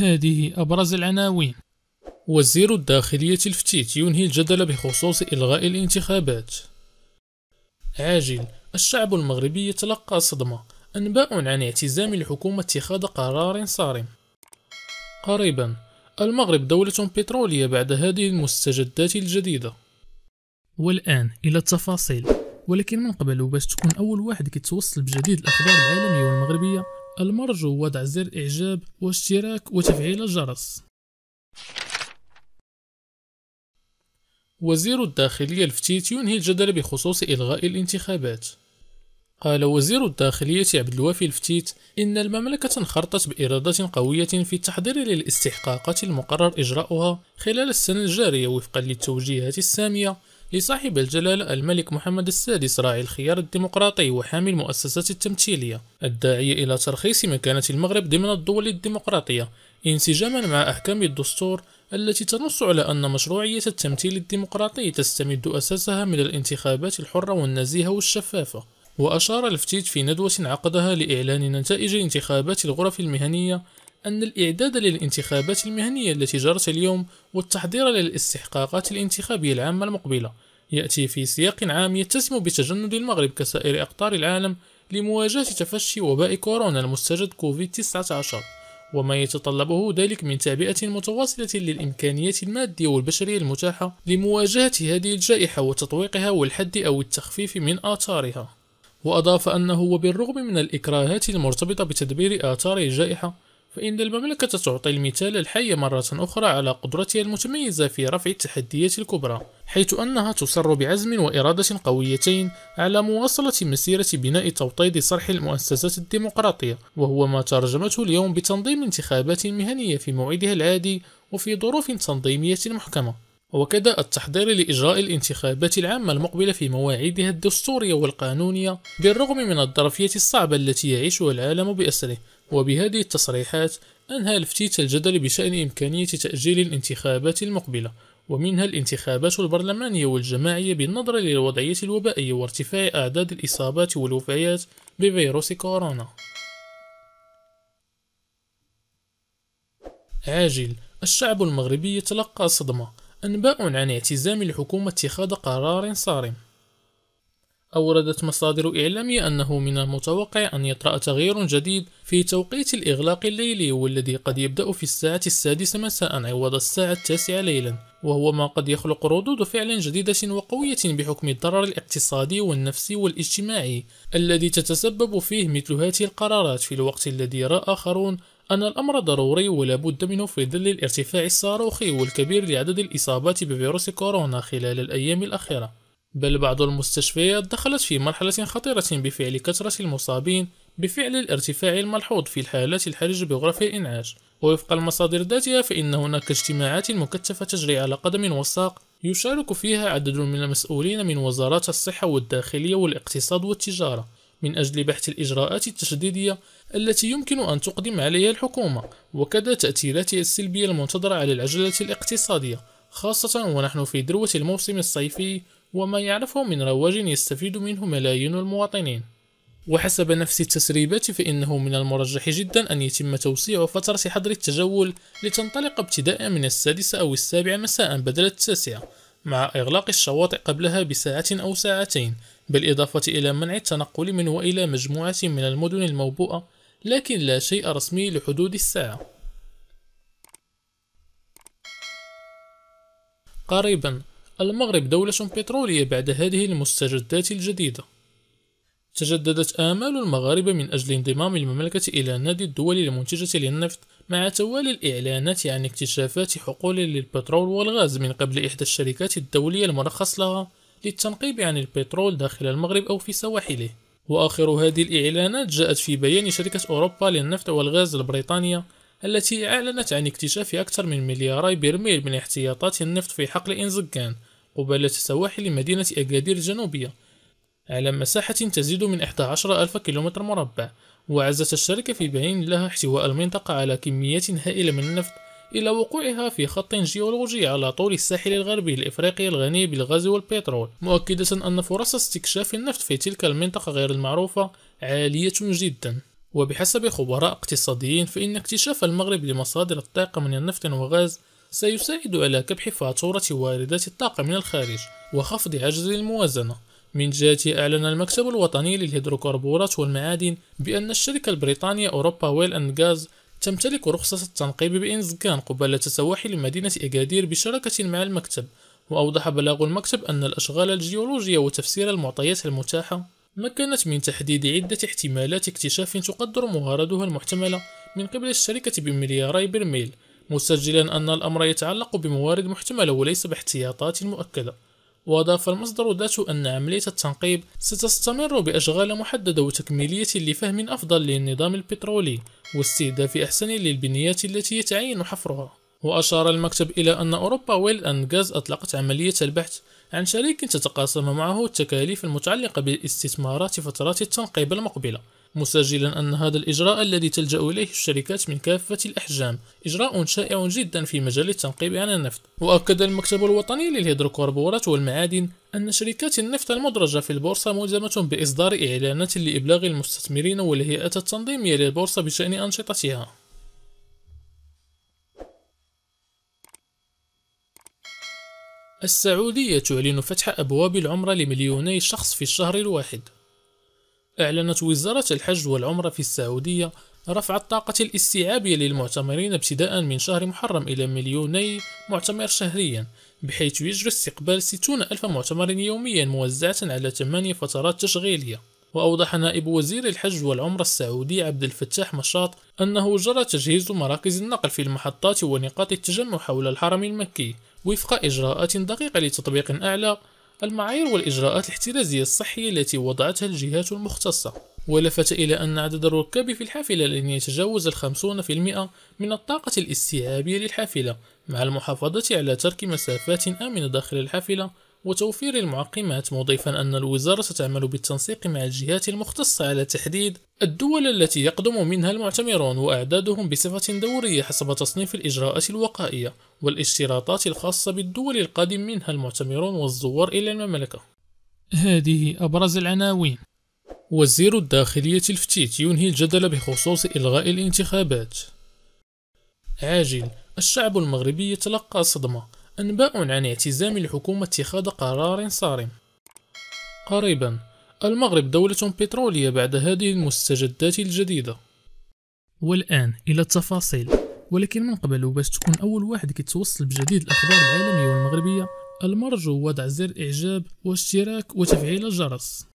هذه أبرز العناوين. وزير الداخلية الفتيت ينهي الجدل بخصوص إلغاء الانتخابات. عاجل الشعب المغربي يتلقى صدمة أنباء عن اعتزام الحكومة اتخاذ قرار صارم. قريبا المغرب دولة بترولية بعد هذه المستجدات الجديدة. والآن إلى التفاصيل ولكن من قبل باش تكون أول واحد كيتوصل بجديد الأخبار العالمية والمغربية المرجو وضع زر إعجاب واشتراك وتفعيل الجرس. وزير الداخلية الفتيت ينهي الجدل بخصوص إلغاء الانتخابات. قال وزير الداخلية عبد الوافي الفتيت إن المملكة انخرطت بإرادة قوية في التحضير للاستحقاقات المقرر إجراؤها خلال السنة الجارية وفقا للتوجيهات السامية لصاحب الجلالة الملك محمد السادس راعي الخيار الديمقراطي وحامي المؤسسات التمثيلية الداعية إلى ترخيص مكانة المغرب ضمن الدول الديمقراطية انسجاما مع أحكام الدستور التي تنص على أن مشروعية التمثيل الديمقراطي تستمد أساسها من الانتخابات الحرة والنزيهة والشفافة. وأشار الفتيت في ندوة عقدها لإعلان نتائج انتخابات الغرف المهنية أن الإعداد للانتخابات المهنية التي جرت اليوم والتحضير للاستحقاقات الانتخابية العامة المقبلة يأتي في سياق عام يتسم بتجند المغرب كسائر أقطار العالم لمواجهة تفشي وباء كورونا المستجد كوفيد-19 وما يتطلبه ذلك من تعبئة متواصلة للإمكانيات المادية والبشرية المتاحة لمواجهة هذه الجائحة وتطويقها والحد أو التخفيف من آثارها. وأضاف أنه وبالرغم من الإكراهات المرتبطة بتدبير آثار الجائحة فإن المملكة تعطي المثال الحي مرة أخرى على قدرتها المتميزة في رفع التحديات الكبرى حيث أنها تصر بعزم وإرادة قويتين على مواصلة مسيرة بناء توطيد صرح المؤسسات الديمقراطية وهو ما ترجمته اليوم بتنظيم انتخابات مهنية في موعدها العادي وفي ظروف تنظيمية محكمة. وكذا التحضير لإجراء الانتخابات العامة المقبلة في مواعيدها الدستورية والقانونية بالرغم من الظرفية الصعبة التي يعيشها العالم بأسره. وبهذه التصريحات أنهى الفتيت الجدل بشأن إمكانية تأجيل الانتخابات المقبلة ومنها الانتخابات البرلمانية والجماعية بالنظر للوضعية الوبائية وارتفاع أعداد الإصابات والوفيات بفيروس كورونا. عاجل الشعب المغربي يتلقى صدمة أنباء عن اعتزام الحكومة اتخاذ قرار صارم. أوردت مصادر إعلامية أنه من المتوقع أن يطرأ تغيير جديد في توقيت الإغلاق الليلي والذي قد يبدأ في الساعة السادسة مساء عوض الساعة التاسعة ليلا. وهو ما قد يخلق ردود فعل جديدة وقوية بحكم الضرر الاقتصادي والنفسي والاجتماعي الذي تتسبب فيه مثل هذه القرارات في الوقت الذي يرى آخرون أن الأمر ضروري ولا بد منه في ظل الارتفاع الصاروخي والكبير لعدد الإصابات بفيروس كورونا خلال الأيام الأخيرة. بل بعض المستشفيات دخلت في مرحلة خطيرة بفعل كثرة المصابين بفعل الارتفاع الملحوظ في الحالات الحرجة بغرف الإنعاش. ووفق المصادر ذاتها فإن هناك اجتماعات مكثفة تجري على قدم وساق يشارك فيها عدد من المسؤولين من وزارات الصحة والداخلية والاقتصاد والتجارة من أجل بحث الإجراءات التشديدية التي يمكن أن تقدم عليها الحكومة وكذا تأثيراتها السلبية المنتظرة على العجلة الاقتصادية خاصة ونحن في ذروة الموسم الصيفي وما يعرفه من رواج يستفيد منه ملايين المواطنين. وحسب نفس التسريبات فإنه من المرجح جدا أن يتم توسيع فترة حظر التجول لتنطلق ابتداء من السادسة أو السابعة مساء بدل التاسعة مع إغلاق الشواطئ قبلها بساعة أو ساعتين بالإضافة إلى منع التنقل من وإلى مجموعة من المدن الموبوءة لكن لا شيء رسمي لحدود الساعة. قريبا المغرب دولة بترولية بعد هذه المستجدات الجديدة. تجددت آمال المغاربة من أجل انضمام المملكة إلى نادي الدول المنتجة للنفط مع توالي الإعلانات عن اكتشافات حقول للبترول والغاز من قبل إحدى الشركات الدولية المرخص لها للتنقيب عن البترول داخل المغرب أو في سواحله. وآخر هذه الإعلانات جاءت في بيان شركة أوروبا للنفط والغاز البريطانية التي أعلنت عن اكتشاف أكثر من ملياري برميل من احتياطات النفط في حقل إنزقان قبالة سواحل مدينة أكادير الجنوبية. على مساحة تزيد من 11 ألف كيلومتر مربع وعزت الشركة في بيان لها احتواء المنطقة على كميات هائلة من النفط إلى وقوعها في خط جيولوجي على طول الساحل الغربي الإفريقي الغني بالغاز والبترول مؤكدة أن فرص استكشاف النفط في تلك المنطقة غير المعروفة عالية جدا. وبحسب خبراء اقتصاديين فإن اكتشاف المغرب لمصادر الطاقة من النفط وغاز سيساعد على كبح فاتورة واردات الطاقة من الخارج وخفض عجز الموازنة. من جهته أعلن المكتب الوطني للهيدروكربورات والمعادن بأن الشركة البريطانية أوروبا ويل أند غاز تمتلك رخصة التنقيب بإنزكان قبالة سواحل مدينة إكادير بشراكة مع المكتب. وأوضح بلاغ المكتب أن الأشغال الجيولوجية وتفسير المعطيات المتاحة مكنت من تحديد عدة احتمالات اكتشاف تقدر مواردها المحتملة من قبل الشركة بملياري برميل. مسجلا أن الأمر يتعلق بموارد محتملة وليس باحتياطات مؤكدة. وأضاف المصدر ذاته أن عملية التنقيب ستستمر بأشغال محددة وتكميلية لفهم أفضل للنظام البترولي واستهداف أحسن للبنيات التي يتعين حفرها. وأشار المكتب إلى أن أوروبا ويل أند غاز أطلقت عملية البحث عن شريك تتقاسم معه التكاليف المتعلقة باستثمارات فترات التنقيب المقبلة مسجلا أن هذا الإجراء الذي تلجأ إليه الشركات من كافة الأحجام إجراء شائع جدا في مجال التنقيب عن النفط. وأكد المكتب الوطني للهيدروكربورات والمعادن أن شركات النفط المدرجة في البورصة ملزمة بإصدار إعلانات لإبلاغ المستثمرين والهيئات التنظيمية للبورصة بشأن أنشطتها. السعودية تعلن فتح أبواب العمرة لمليوني شخص في الشهر الواحد. أعلنت وزارة الحج والعمرة في السعودية رفع الطاقة الاستيعابية للمعتمرين ابتداء من شهر محرم إلى مليوني معتمر شهريا بحيث يجري استقبال 60 ألف معتمر يوميا موزعة على ثمانية فترات تشغيلية. وأوضح نائب وزير الحج والعمرة السعودي عبد الفتاح مشاط أنه جرى تجهيز مراكز النقل في المحطات ونقاط التجمع حول الحرم المكي وفق إجراءات دقيقة لتطبيق أعلى المعايير والإجراءات الاحترازية الصحية التي وضعتها الجهات المختصة. ولفت إلى أن عدد الركاب في الحافلة لن يتجاوز الخمسون في المئة من الطاقة الاستيعابية للحافلة مع المحافظة على ترك مسافات آمنة داخل الحافلة وتوفير المعقمات مضيفا أن الوزارة ستعمل بالتنسيق مع الجهات المختصة على تحديد الدول التي يقدم منها المعتمرون وأعدادهم بصفة دورية حسب تصنيف الإجراءات الوقائية والاشتراطات الخاصة بالدول القادم منها المعتمرون والزوار إلى المملكة هذه أبرز العناوين. وزير الداخلية الفتيت ينهي الجدل بخصوص إلغاء الانتخابات. عاجل. الشعب المغربي يتلقى صدمة. أنباء عن اعتزام الحكومة اتخاذ قرار صارم. قريبا المغرب دولة بترولية بعد هذه المستجدات الجديدة. والآن إلى التفاصيل. ولكن من قبل باش تكون أول واحد كيتوصل بجديد الأخبار العالمية والمغربية المرجو وضع زر إعجاب واشتراك وتفعيل الجرس.